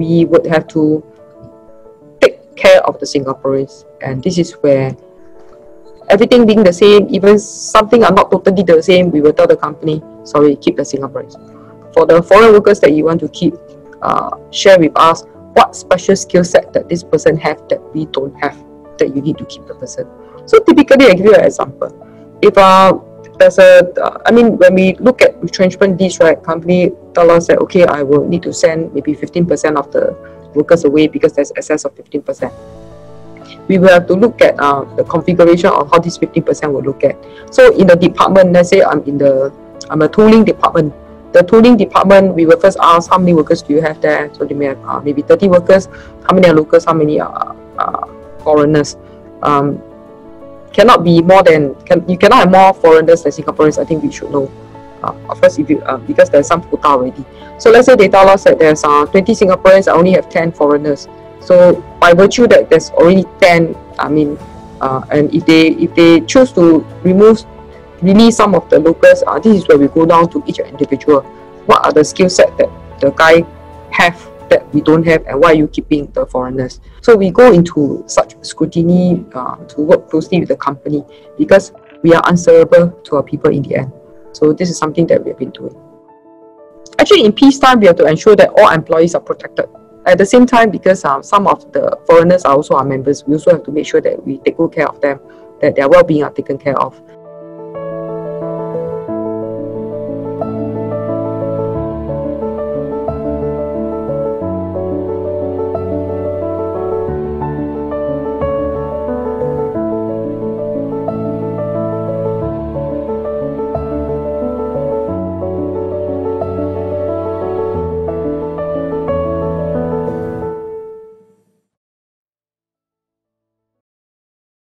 we would have to take care of the Singaporeans. And this is where everything being the same, even something are not totally the same, we will tell the company, sorry, keep the Singaporeans. For the foreign workers that you want to keep, uh, share with us what special skill set that this person have that we don't have that you need to keep the person. So typically, I give you an example. If uh, there's I mean, when we look at retrenchment list, right, company tell us that, okay, I will need to send maybe 15% of the workers away because there's excess of 15%. We will have to look at uh, the configuration of how this 15% will look at. So in the department, let's say I'm in the, I'm a tooling department, the tooling department, we will first ask how many workers do you have there? So they may have uh, maybe 30 workers. How many are locals? How many are uh, foreigners? Um, cannot be more than can you cannot have more foreigners than Singaporeans. I think we should know. Uh, of course, if you uh, because there's some quota already. So let's say data loss said there's uh, 20 Singaporeans, I only have 10 foreigners. So by virtue that there's already 10, I mean, uh, and if they if they choose to remove release some of the locals, uh, this is where we go down to each individual. What are the skill set that the guy have that we don't have and why are you keeping the foreigners? So we go into such scrutiny uh, to work closely with the company because we are answerable to our people in the end. So this is something that we have been doing. Actually, in peacetime, we have to ensure that all employees are protected. At the same time, because um, some of the foreigners are also our members, we also have to make sure that we take good care of them, that their well-being are taken care of.